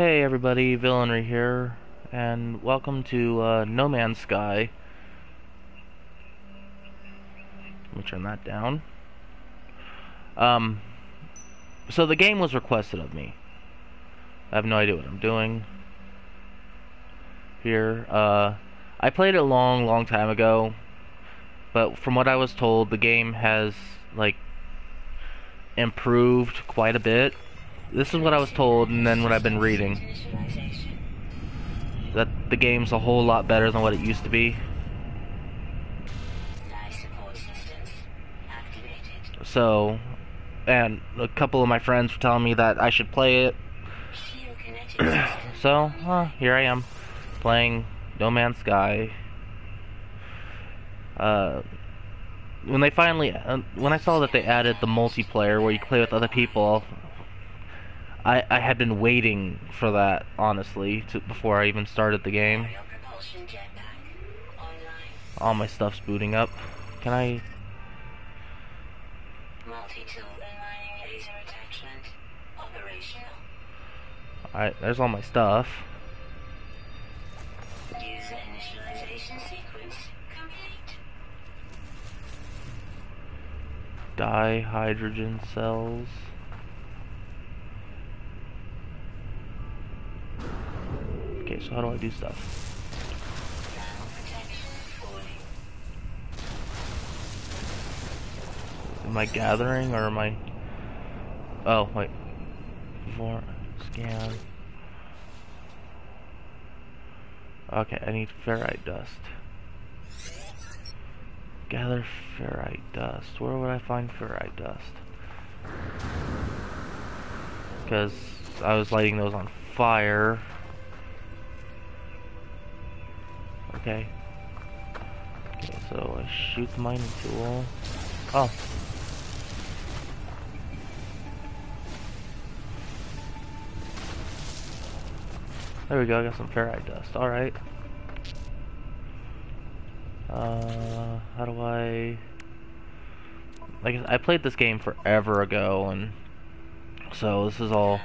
Hey everybody, Villinry here, and welcome to uh, No Man's Sky. Let me turn that down. Um, so the game was requested of me. I have no idea what I'm doing here. Uh, I played it a long, long time ago, but from what I was told, the game has, like, improved quite a bit. This is what I was told, and then what I've been reading. That the game's a whole lot better than what it used to be. So, and a couple of my friends were telling me that I should play it. so, here I am, playing No Man's Sky. Uh, when they finally, uh, when I saw that they added the multiplayer where you play with other people, I I had been waiting for that honestly to, before I even started the game. All my stuff's booting up. Can I? Alright, there's all my stuff. Dihydrogen cells. So how do I do stuff? Am I gathering or am I... Oh, wait. Before scan. Okay, I need ferrite dust. Gather ferrite dust. Where would I find ferrite dust? Because I was lighting those on fire. Okay. Okay, so I shoot the mining tool. Oh. There we go, I got some ferrite dust. Alright. Uh, how do I... Like, I played this game forever ago, and so this is all...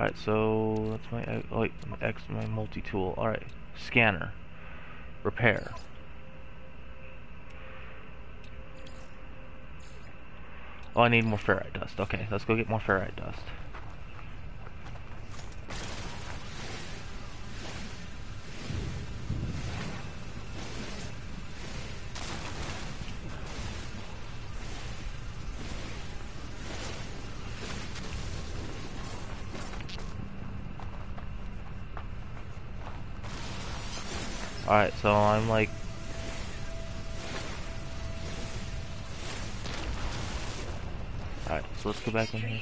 Alright, so that's my, uh, oh wait, my X, my multi-tool. Alright, scanner. Repair. Oh, I need more ferrite dust. Okay, let's go get more ferrite dust. Alright, so I'm like... Alright, so let's go back in here.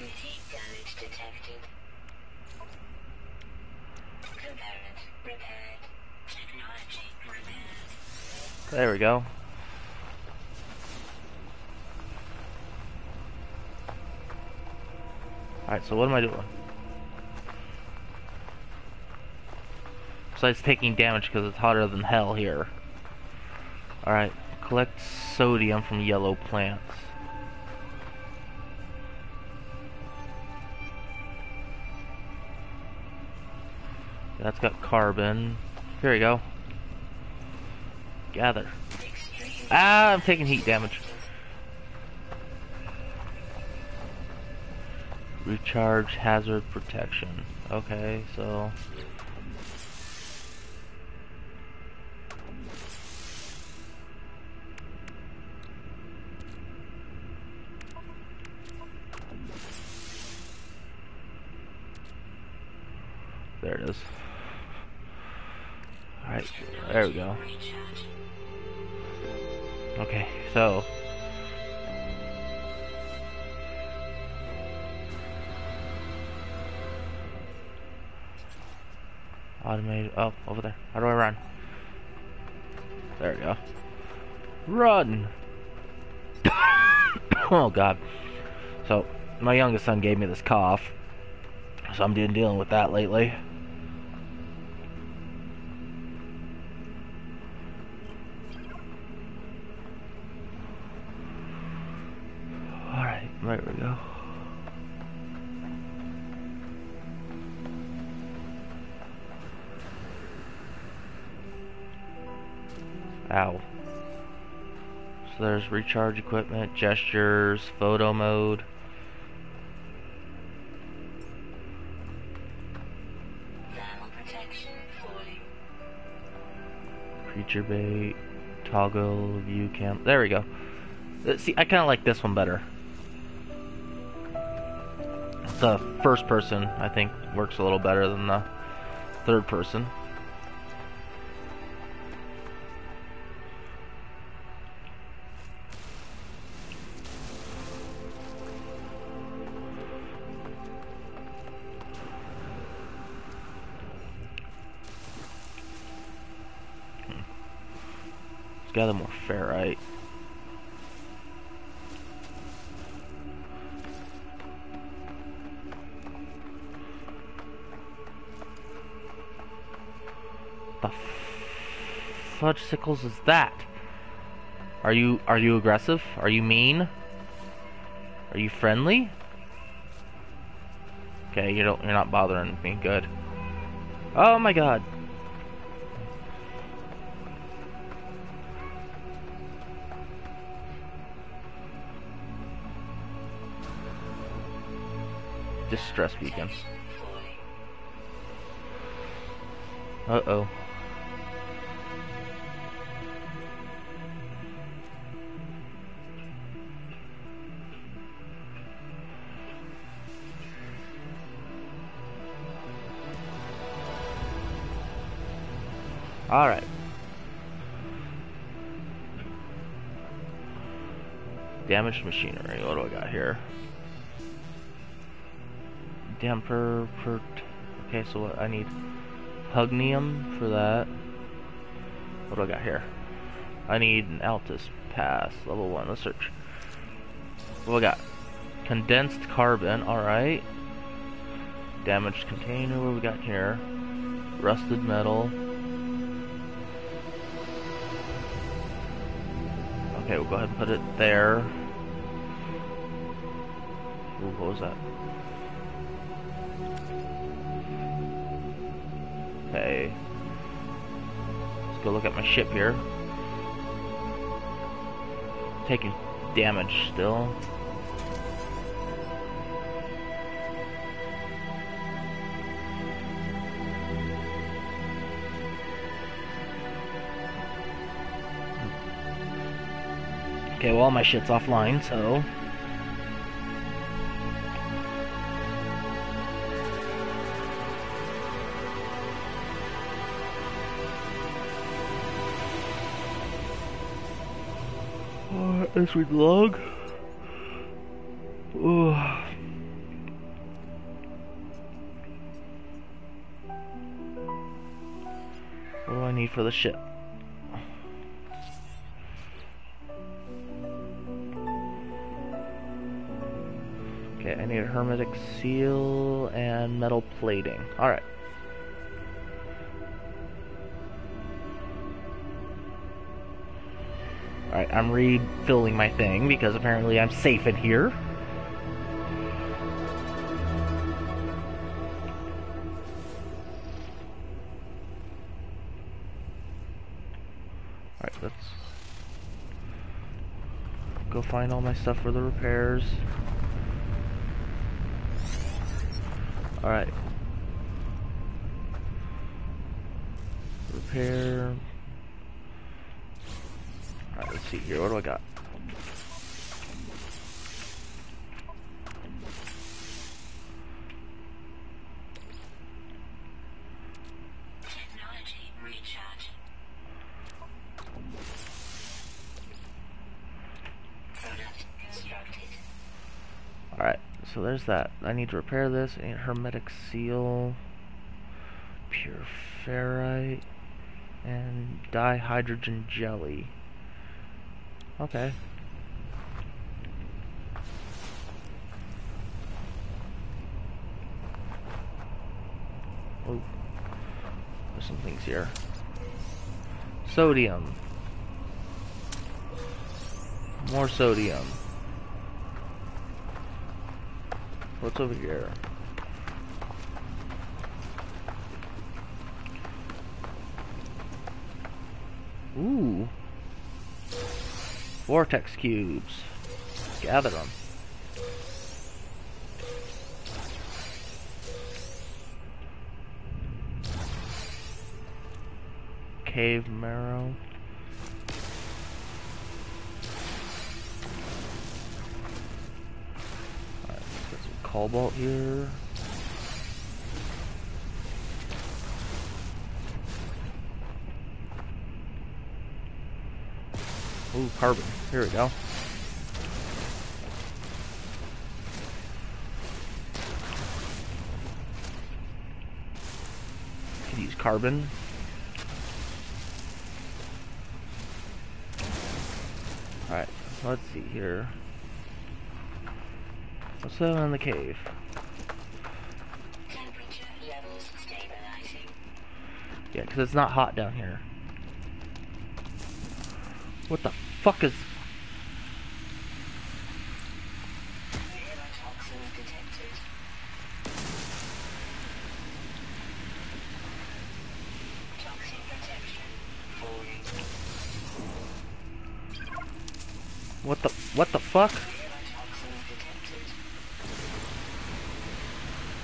There we go. Alright, so what am I doing? Besides taking damage because it's hotter than hell here. Alright, collect sodium from yellow plants. That's got carbon. Here we go. Gather. Ah, I'm taking heat damage. Recharge hazard protection. Okay, so son gave me this cough. So I'm been dealing with that lately. Alright, right we go. Ow. So there's recharge equipment, gestures, photo mode. Creature bait, toggle, view cam. There we go. Uh, see, I kind of like this one better. The first person, I think, works a little better than the third person. Gather more ferrite. The fudge sickles is that? Are you are you aggressive? Are you mean? Are you friendly? Okay, you don't you're not bothering me. Good. Oh my god. Distress beacon. Uh-oh. Alright. Damaged machinery. What do I got here? Damper per... Okay, so what I need... Pugneum for that. What do I got here? I need an Atlas Pass, level 1. Let's search. What do I got? Condensed carbon, alright. Damaged container, what we got here? Rusted metal. Okay, we'll go ahead and put it there. Ooh, what was that? Okay. Let's go look at my ship here. Taking damage still. Hmm. Okay, well, my shit's offline, so... Read the log. Ugh. What do I need for the ship? Okay, I need a hermetic seal and metal plating. Alright. Alright, I'm refilling my thing because apparently I'm safe in here. Alright, let's go find all my stuff for the repairs. Alright. Repair. See here. What do I got? Technology recharge. Product constructed. Alright, so there's that. I need to repair this. Hermetic seal. Pure ferrite. And dihydrogen jelly. Okay. Oh. There's some things here. Sodium. More sodium. What's over here? Ooh. Vortex cubes. Gather them. Cave marrow. Alright, some cobalt here. Ooh, carbon. Here we go. Could use carbon. Alright, let's see here. What's that in the cave? Temperature levels stabilizing. Yeah, because it's not hot down here. What the fuck is... What the... What the fuck?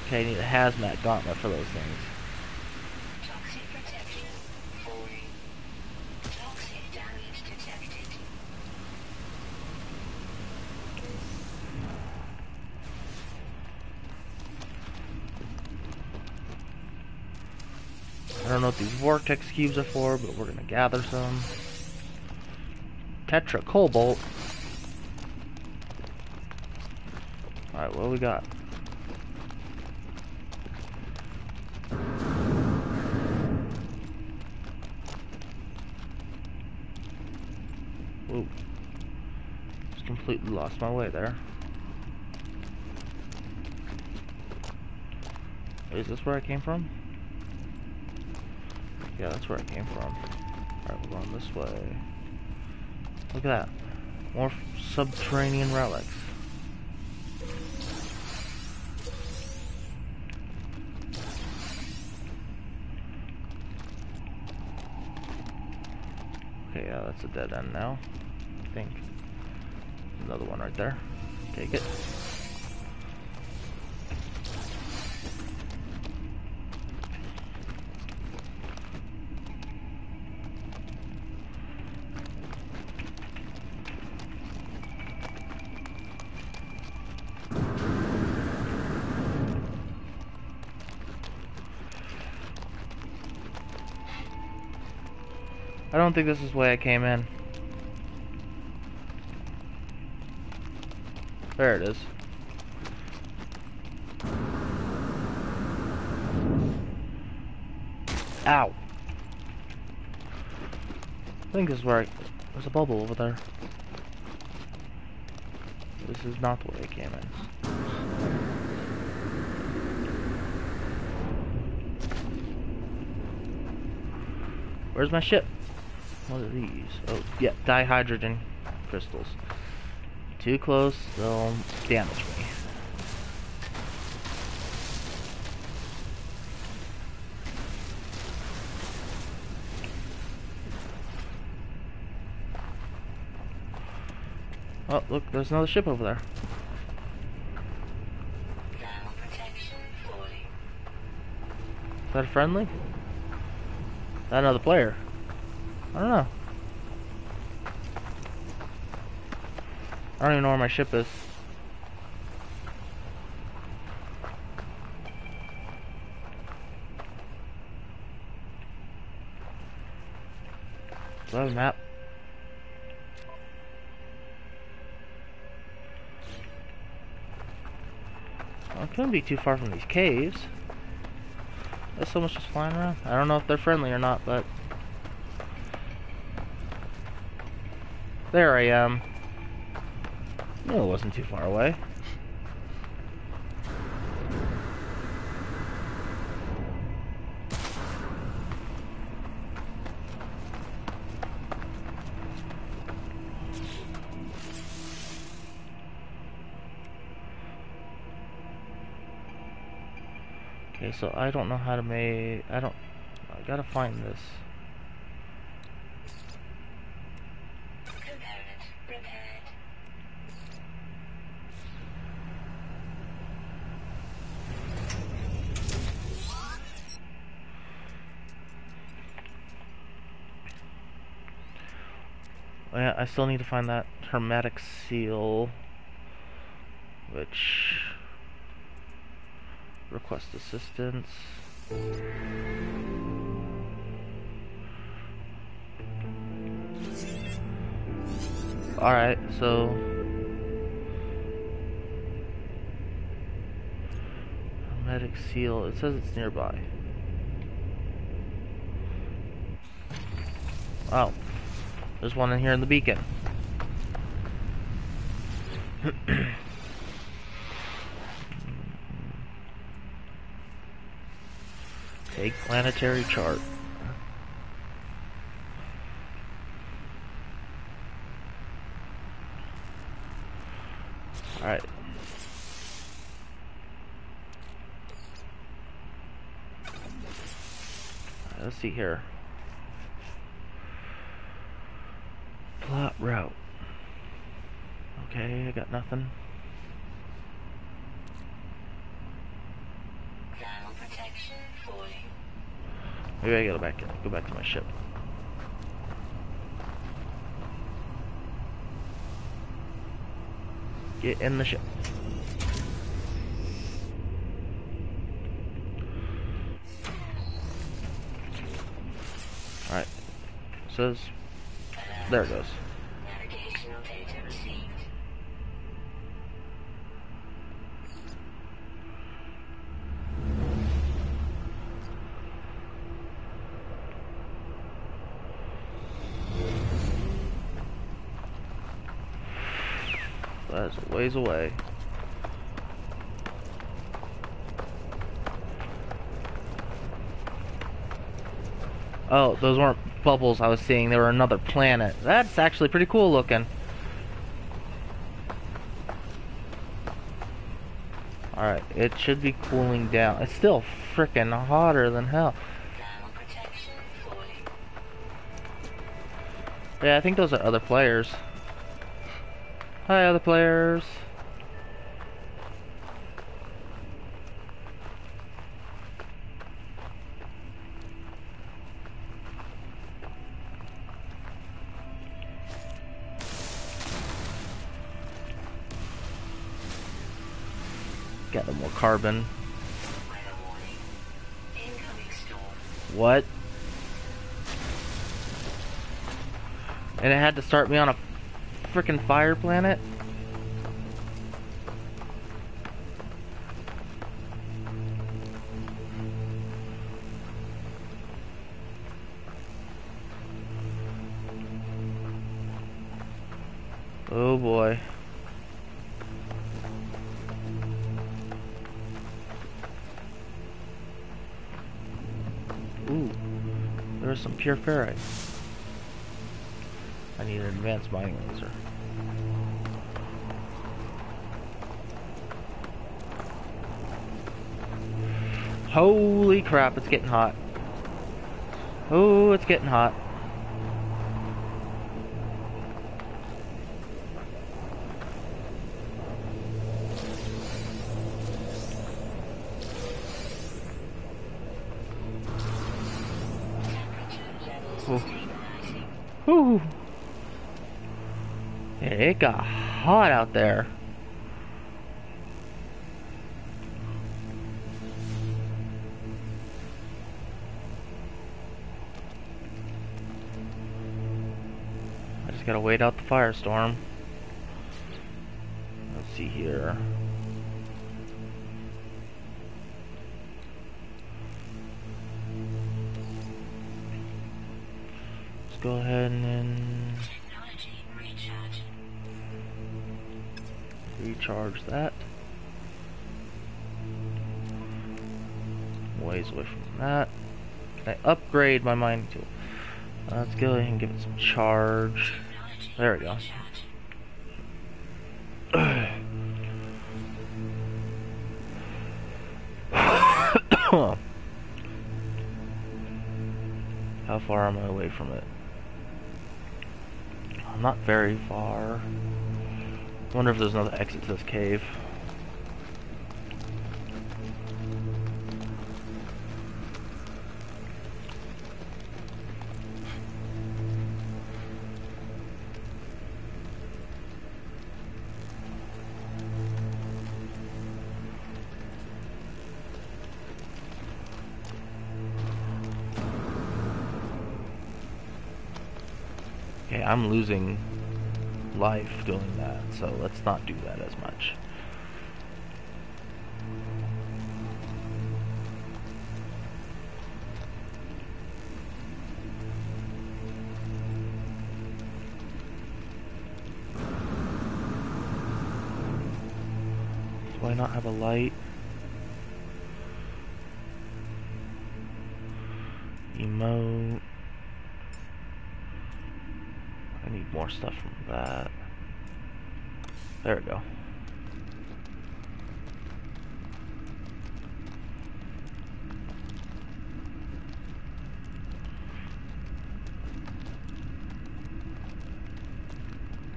Okay, I need a hazmat gauntlet for those things. Know what these vortex cubes are for, but we're gonna gather some. Tetra cobalt. Alright, what do we got? Whoa. Just completely lost my way there. Is this where I came from? Yeah, that's where I came from. Alright, we're going this way. Look at that. More subterranean relics. Okay, yeah, that's a dead end now. I think. Another one right there. Take it. Think this is the way I came in. There it is. Ow. I think this is where I... There's a bubble over there. This is not the way I came in. Where's my ship? What are these? Oh, yeah, dihydrogen crystals. Too close, they'll damage me. Oh, look, there's another ship over there. Falling. That a friendly? Is that another player? I don't know. I don't even know where my ship is. Do I a map? Well, it couldn't be too far from these caves. There's so much just flying around. I don't know if they're friendly or not, but... There I am. No, it wasn't too far away. Okay, so I don't know how to make... I don't... I gotta find this. I still need to find that hermetic seal, which request assistance. Alright, so hermetic seal, it says it's nearby. Oh. There's one in here in the beacon. Take planetary chart. Alright. Let's see here. Plot route. Okay, I got nothing. Thermal protection falling. Maybe I gotta back go back to my ship. Get in the ship. Alright. Says there it goes. Ways away. Oh, those weren't bubbles I was seeing. They were another planet. That's actually pretty cool looking. Alright, it should be cooling down. It's still freaking hotter than hell. Yeah, I think those are other players. Hi, other players. Got no more carbon. What? And it had to start me on a freaking fire planet? Oh boy. Ooh, there's some pure ferrite. I need an advanced mining laser. Holy crap, it's getting hot. Oh, it's getting hot. Hot out there. I just gotta wait out the firestorm. Let's see here. Let's go ahead and recharge that. Ways away from that. Can I upgrade my mining tool? Uh, let's go ahead and give it some charge. There we go. How far am I away from it? I'm not very far wonder if there's another exit to this cave. I'm losing life doing so let's not do that as much. I not have a light? Emote. I need more stuff from that. There we go.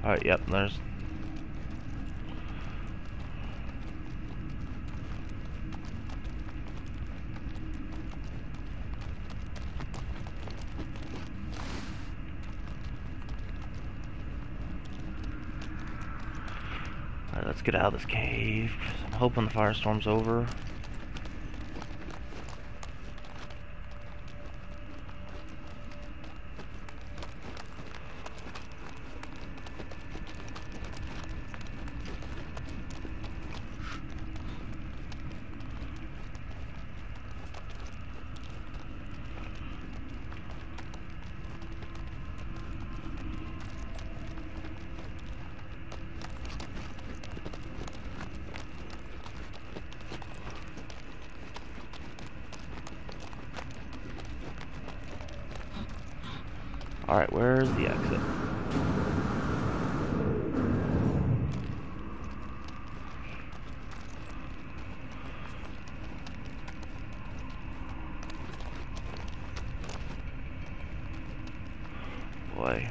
Alright, yep, there's Alright, let's get out of this cave. I'm hoping the firestorm's over. Alright, where's the exit? Boy.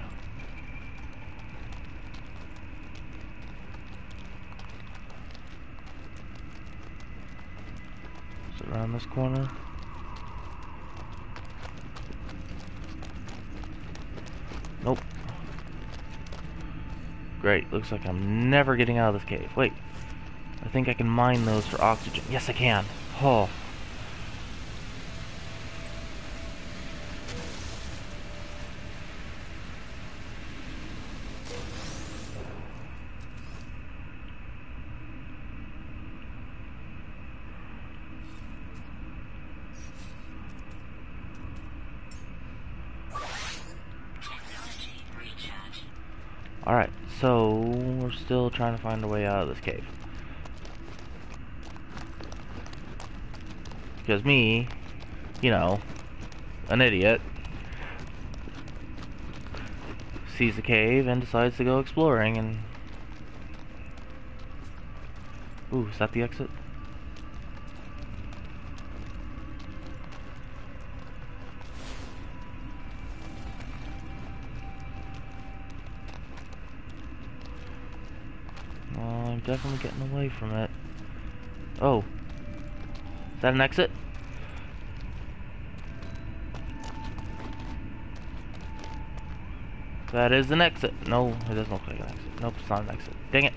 Is it around this corner? Nope. Great, looks like I'm never getting out of this cave. Wait, I think I can mine those for oxygen. Yes, I can. Oh. Technology recharging. Alright, so we're still trying to find a way out of this cave. Because me, you know, an idiot, sees the cave and decides to go exploring and... Ooh, is that the exit? Definitely getting away from it. Oh. Is that an exit? That is an exit. No, it doesn't look like an exit. Nope, it's not an exit. Dang it.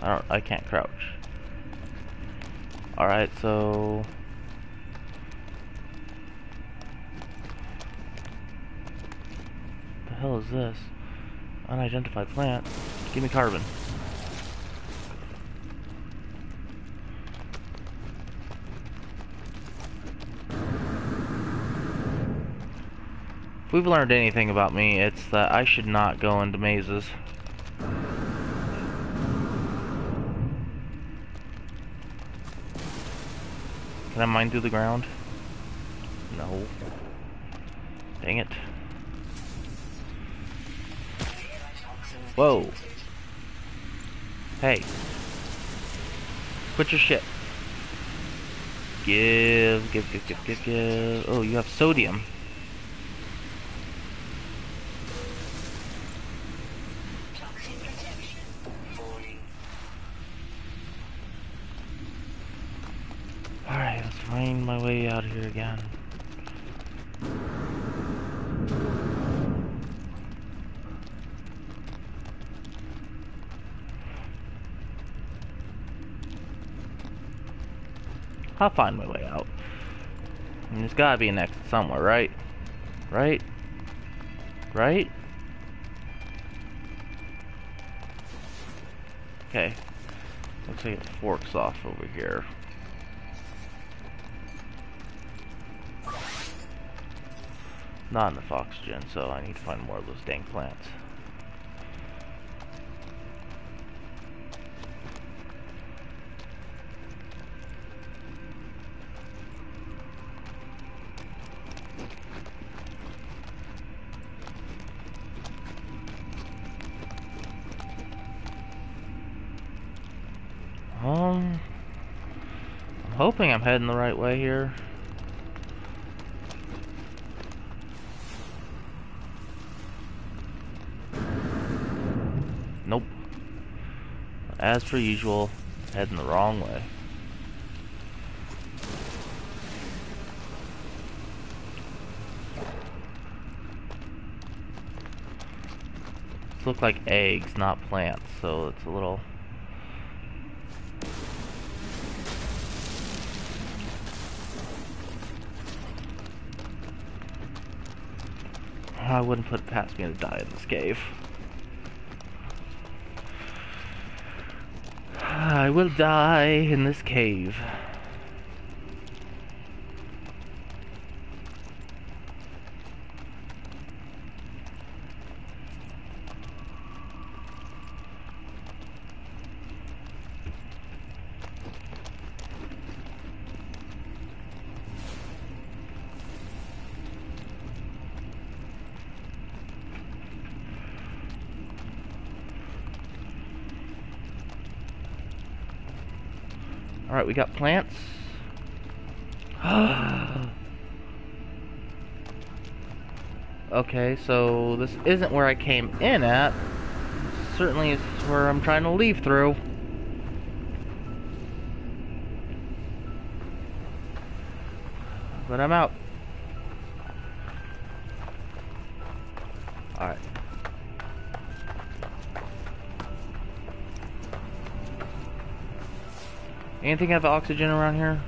I don't, I can't crouch. Alright, so... the is this? Unidentified plant. Give me carbon. If we've learned anything about me, it's that I should not go into mazes. Can I mine through the ground? No. Dang it. Whoa. Hey. Quit your shit. Give, give, give, give, give, give. Oh, you have sodium. Toxin protection. Falling. Alright, let's find my way out of here again. I'll find my way out. There's gotta be an exit somewhere, right? Right? Right? Okay. Looks like it forks off over here. Not enough oxygen, so I need to find more of those dang plants. Um, I'm hoping I'm heading the right way here. Nope. As per usual, heading the wrong way. Look like eggs, not plants, so it's a little I wouldn't put it past me to die in this cave. I will die in this cave. We got plants. okay, so this isn't where I came in at. Certainly is where I'm trying to leave through. But I'm out. Anything have oxygen around here?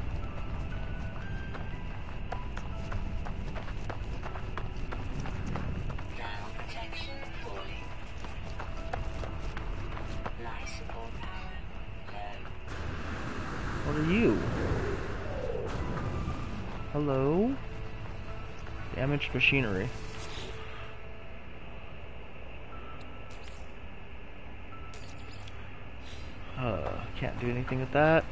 Dial protection falling. Life support power low. What are you? Hello? Damaged machinery. Uh, can't do anything with that.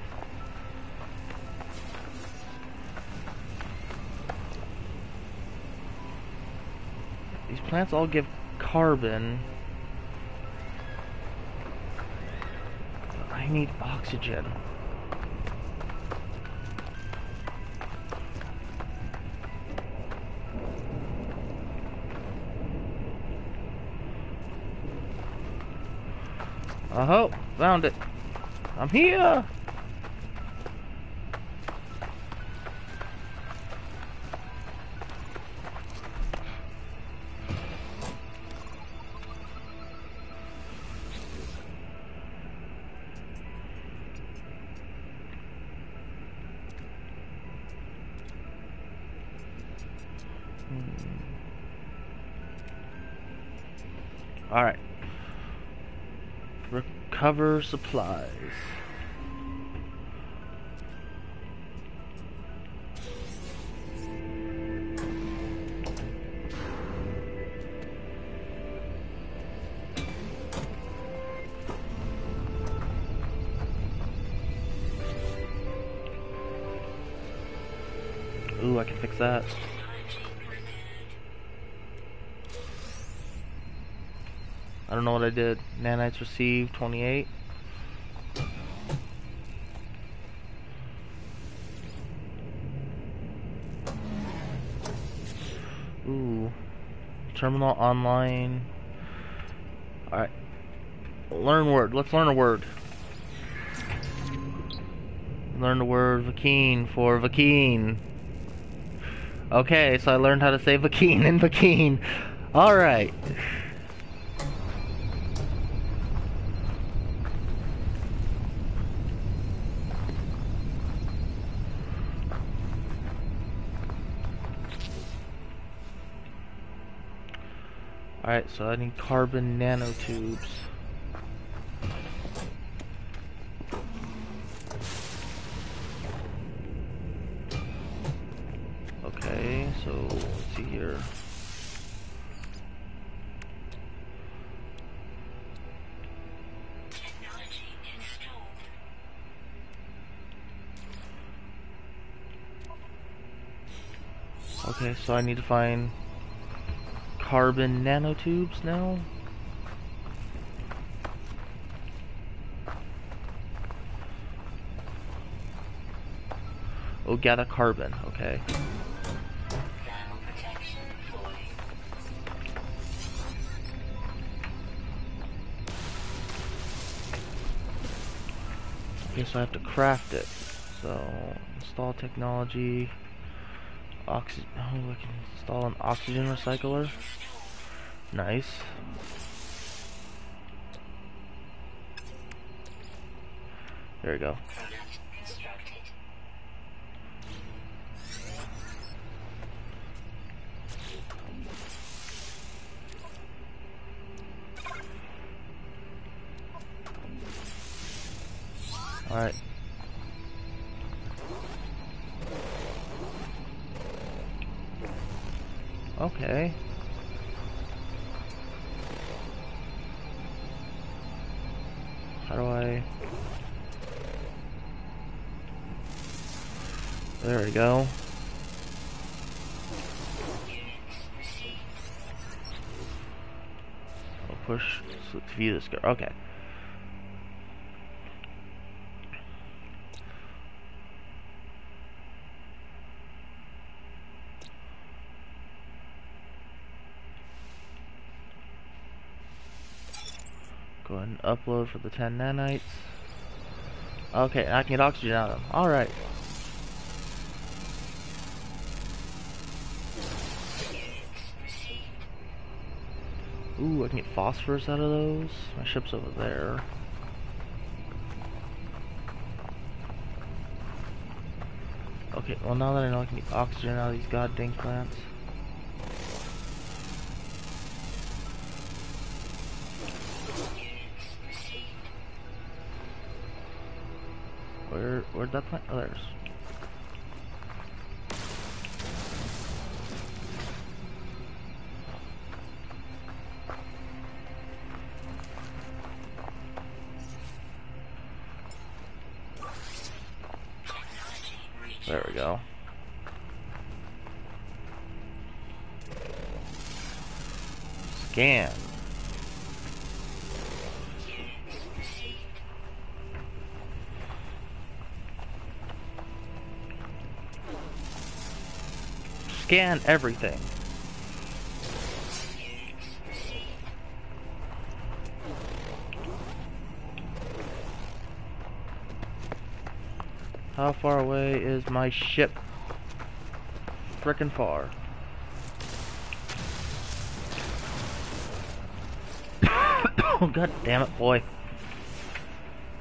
Plants all give carbon. I need oxygen. Oh, found it. I'm here. Recover supplies. Ooh, I can fix that. I don't know what I did. Nanites received 28. Ooh. Terminal online. Alright. Learn word. Let's learn a word. Learn the word Vy'keen for Vy'keen. Okay, so I learned how to say Vy'keen in Vy'keen. Alright. Alright, so I need carbon nanotubes. Okay, so let's see here. Okay, so I need to find carbon nanotubes now. Oh, gather carbon. Okay. Okay, so I have to craft it. So install technology. Oxy. Oh, I can install an oxygen recycler. Nice. There we go. Alright. Go. I'll push so to view this guy. Okay. Go ahead and upload for the 10 nanites. Okay, I can get oxygen out of them. Alright. Ooh, I can get phosphorus out of those. My ship's over there. Okay, well now that I know I can get oxygen out of these goddamn plants. Where, where'd that plant? Oh, there's. Scan everything. How far away is my ship? Frickin' far. oh god damn it, boy.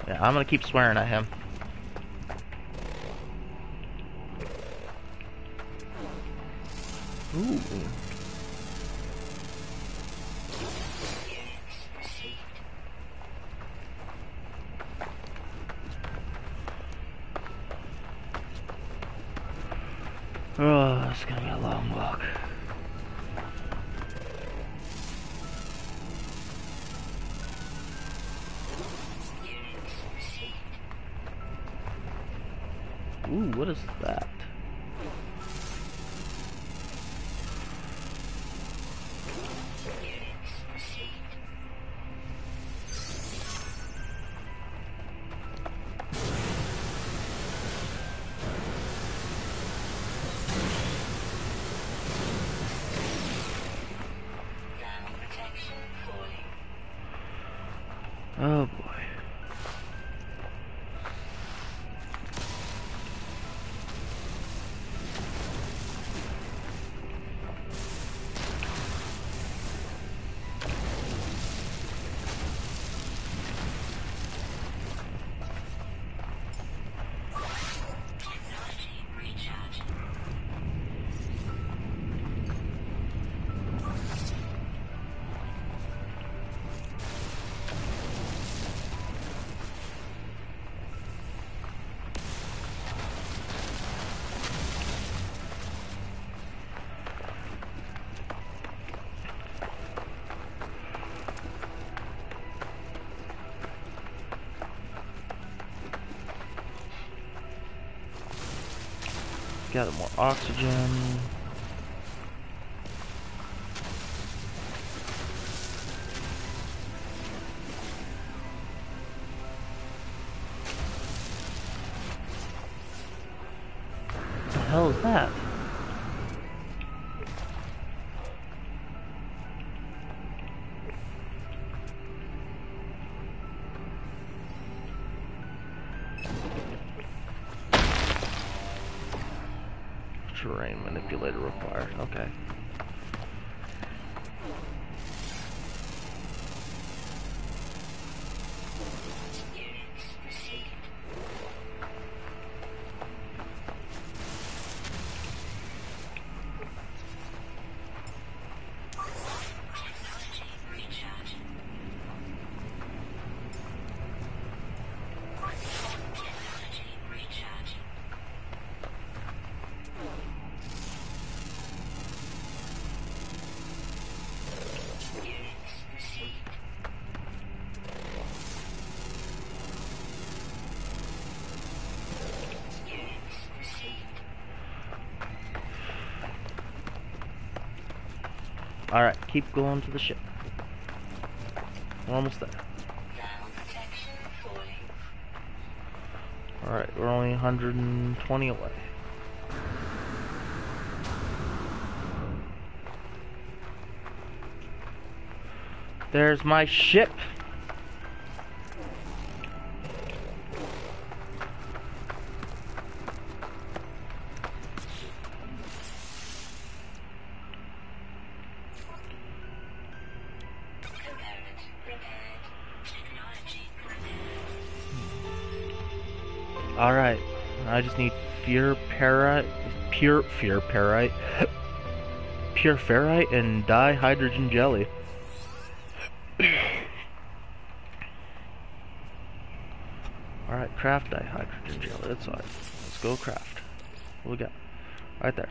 Yeah, I'm gonna keep swearing at him. Gather more oxygen. Terrain required. Okay. Alright, keep going to the ship. We're almost there. Alright, we're only 120 away. There's my ship. Pure parite, pure, pure ferrite, and dihydrogen jelly. Alright, craft dihydrogen jelly, that's fine. Let's go craft. What we got? Right there.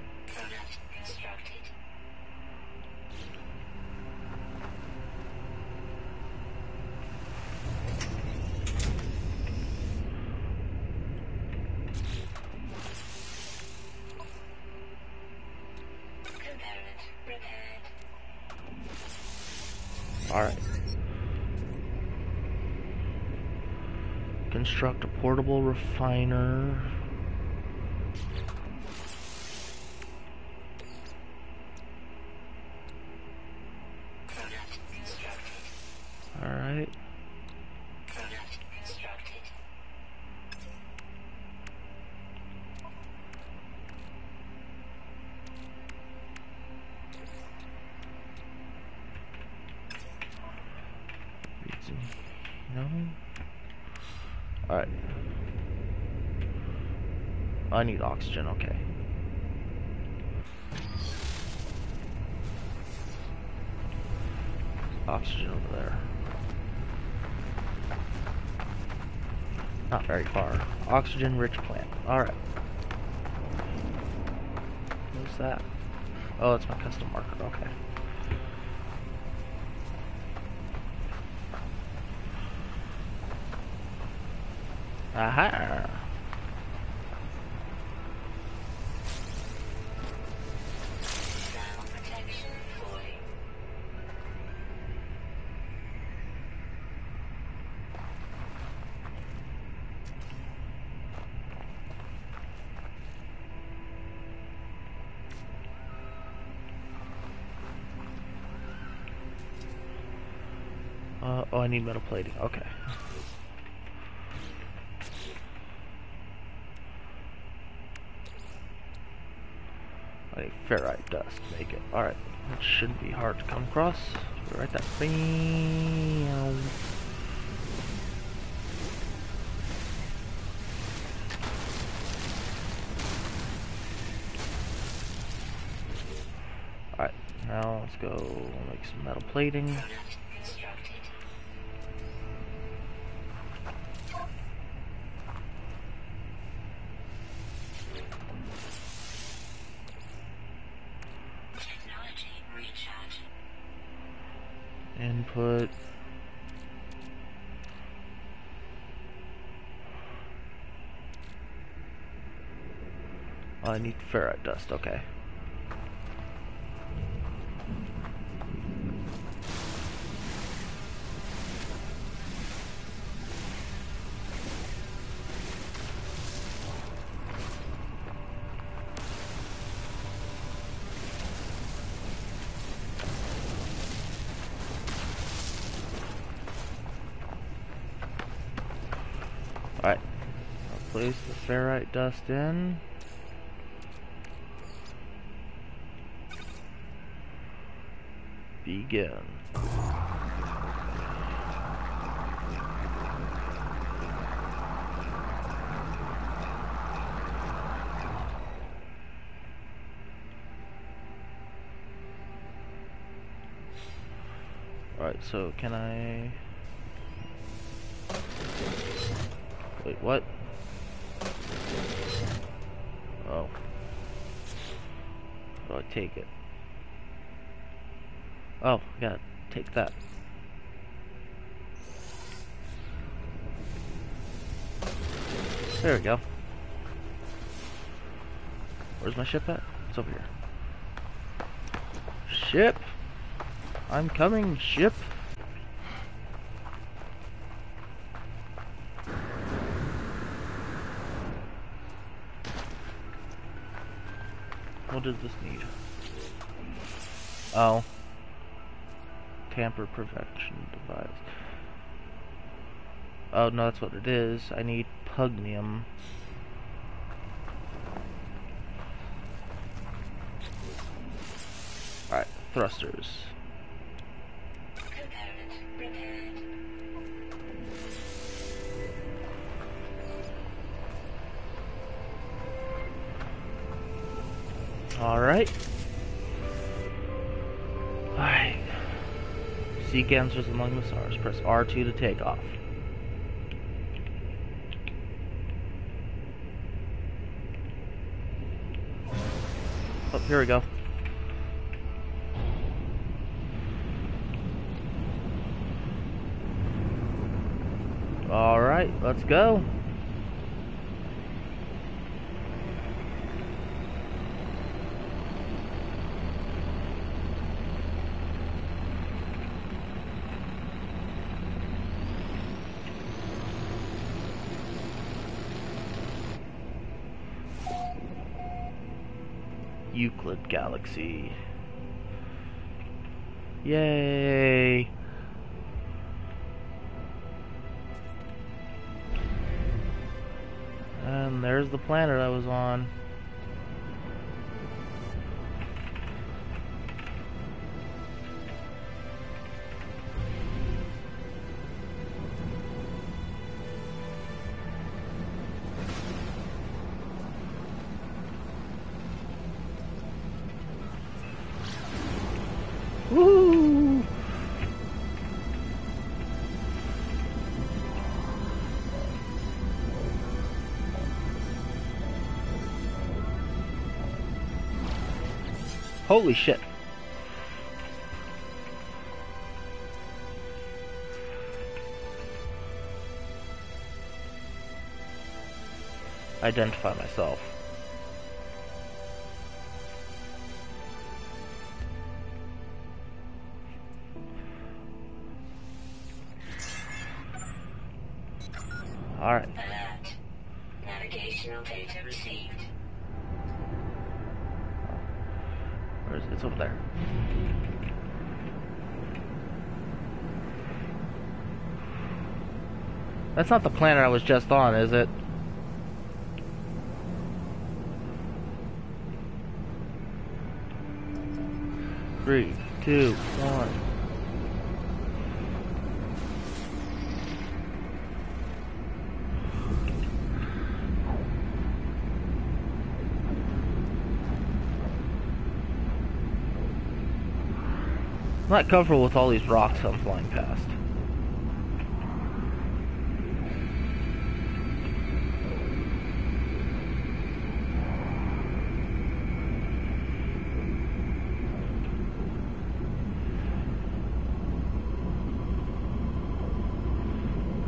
Alright. Construct a portable refiner. Oxygen, okay. Oxygen over there. Not very far. Oxygen rich plant. Alright. What's that? Oh, it's my custom marker, okay. Aha! Need metal plating. Okay. I need ferrite dust. Make it. Alright. That shouldn't be hard to come across. Write that. Bam. Alright. Now let's go make some metal plating. I need ferrite dust, okay. Alright. I'll place the ferrite dust in. Begin. Alright, so can I... Wait, what? Oh. I take it? Oh, gotta take that. There we go. Where's my ship at? It's over here. Ship! I'm coming, ship! What does this need? Oh. Tamper prevention device. Oh, no, that's what it is. I need Pugneum. Alright, thrusters. Alright. Seek answers among the stars. Press R2 to take off. Oh, here we go. Alright, let's go. Euclid Galaxy. Yay! And there's the planet I was on. Holy shit. Identify myself. Planet I was just on, is it? Three, two, one. I'm not comfortable with all these rocks I'm flying past.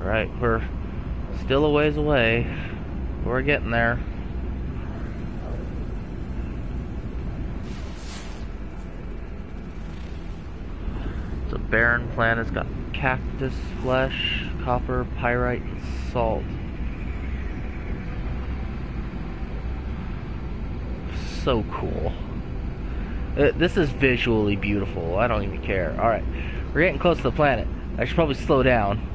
right, we're still a ways away. We're getting there. It's a barren plant. It's got cactus flesh, copper, pyrite, and salt. So cool. Uh, this is visually beautiful. I don't even care. Alright, we're getting close to the planet. I should probably slow down.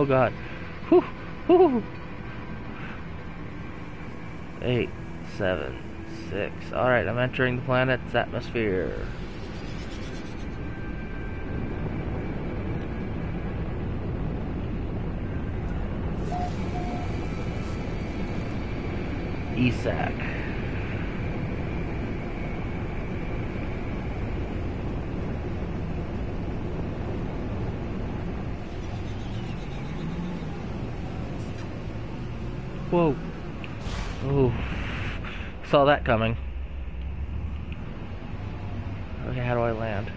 Oh god. Whew. Whew. Eight, seven, six. Alright, I'm entering the planet's atmosphere. ESAC. Whoa. Ooh. Saw that coming. Okay, how do I land?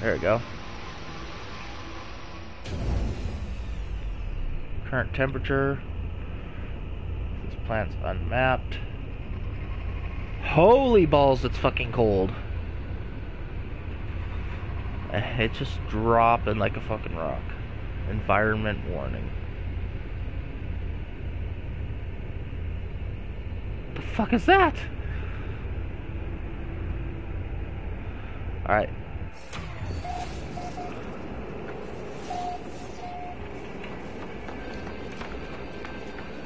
There we go. Current temperature. This plant's unmapped. Holy balls, it's fucking cold. Eh, It's just dropping like a fucking rock. Environment warning. The fuck is that? Alright.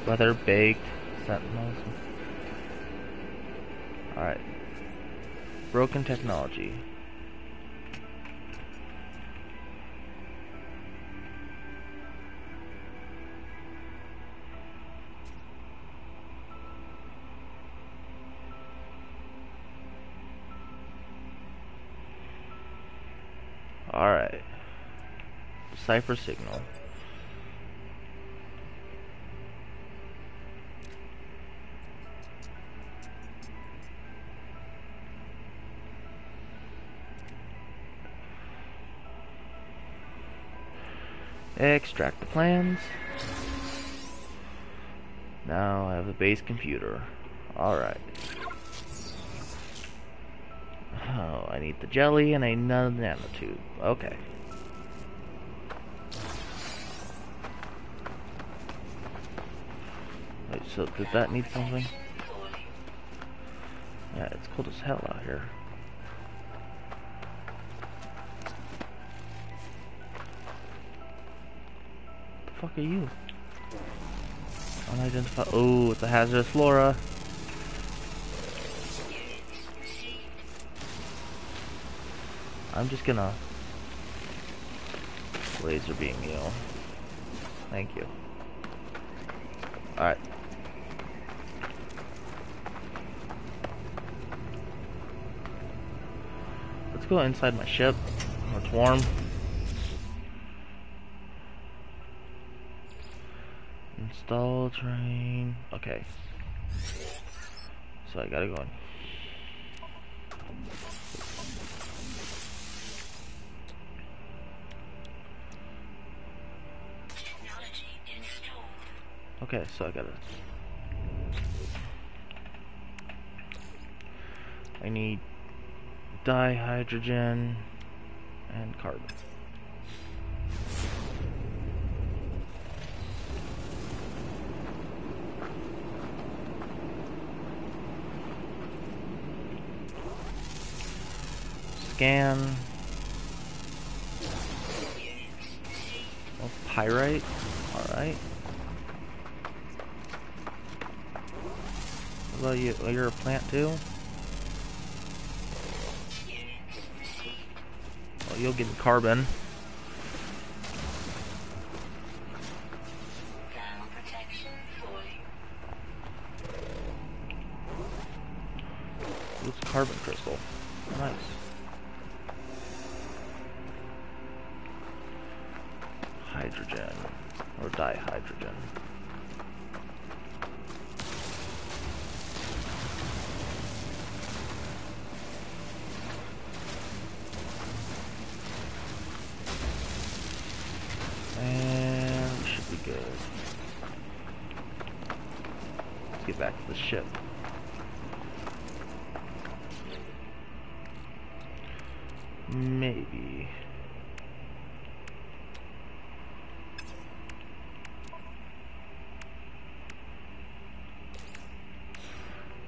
Weather baked sentinels. Alright. Broken technology. Cipher signal. Extract the plans. Now I have a base computer. Alright. Oh, I need the jelly and another nanotube. Okay. So did that need something? Yeah, it's cold as hell out here. The fuck are you? Unidentified. Oh, it's a hazardous flora. I'm just gonna laser beam you. Thank you. Alright. Let's go inside my ship. It's warm. Install train. Okay. So I gotta go in. Okay, so I gotta. I need dihydrogen and carbon. Scan. Oh, pyrite. Alright. About you? You're a plant too? You'll get carbon. Protection fully. Oops, carbon crystal. Nice. Hydrogen. Or dihydrogen. good. Let's get back to the ship. Maybe.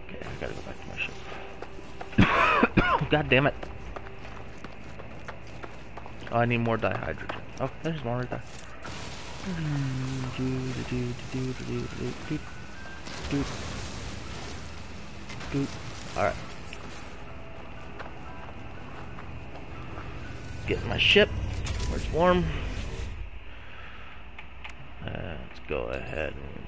Okay, I gotta go back to my ship. God damn it. Oh, I need more dihydrogen. Oh, there's one right there. Alright. Get my ship. Where it's warm. Uh, let's go ahead and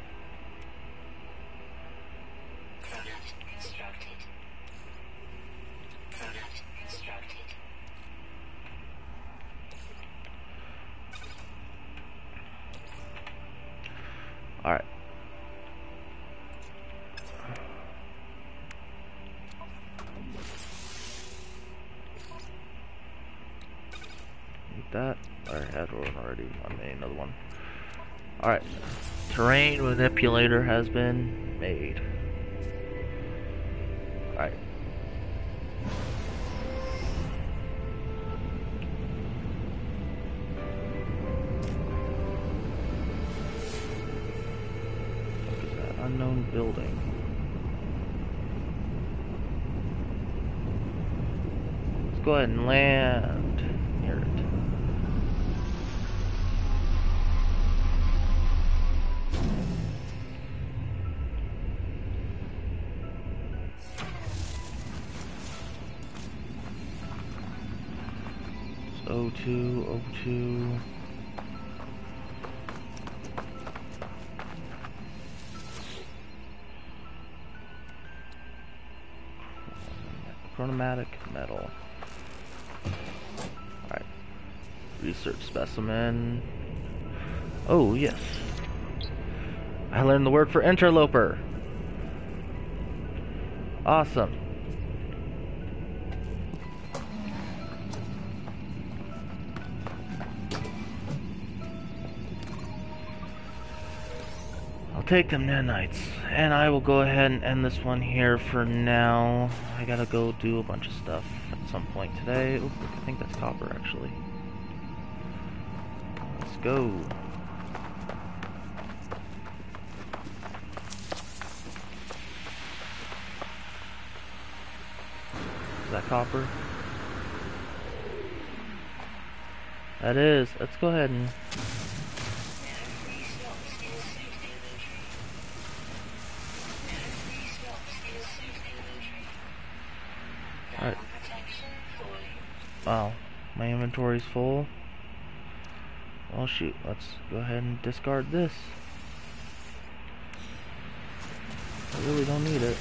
has been made. Alright. What is that? Unknown building. Let's go ahead and land O2, O2. Chromatic metal. Alright. Research specimen. Oh, yes. I learned the word for interloper. Awesome. Take them nanites. And I will go ahead and end this one here for now. I gotta go do a bunch of stuff at some point today. Oop, I think that's copper actually. Let's go. Is that copper? That is. Let's go ahead and my inventory's full. Well, shoot, let's go ahead and discard this. I really don't need it.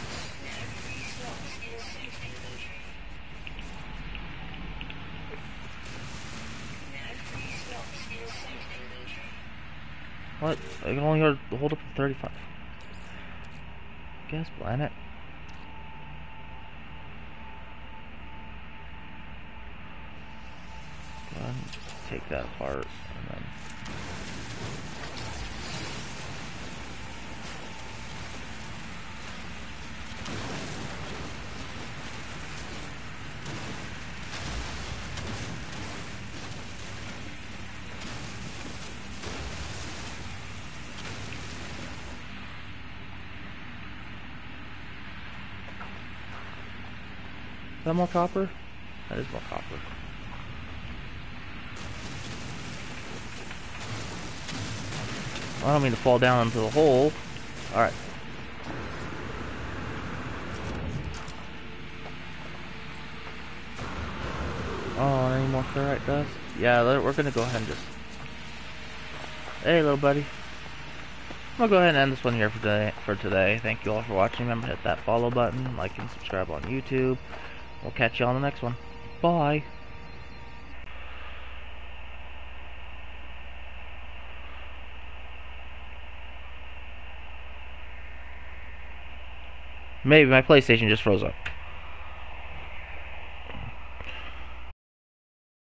What? I can only hold hold up to 35. Gas planet. Take that apart and then Is that more copper? That is more copper. I don't mean to fall down into the hole. Alright. Oh, any more ferrite dust? Yeah, we're gonna go ahead and just... Hey, little buddy. I'll go ahead and end this one here for today. For today. Thank you all for watching. Remember to hit that follow button, like and subscribe on YouTube. We'll catch you on the next one. Bye. Maybe my PlayStation just froze up.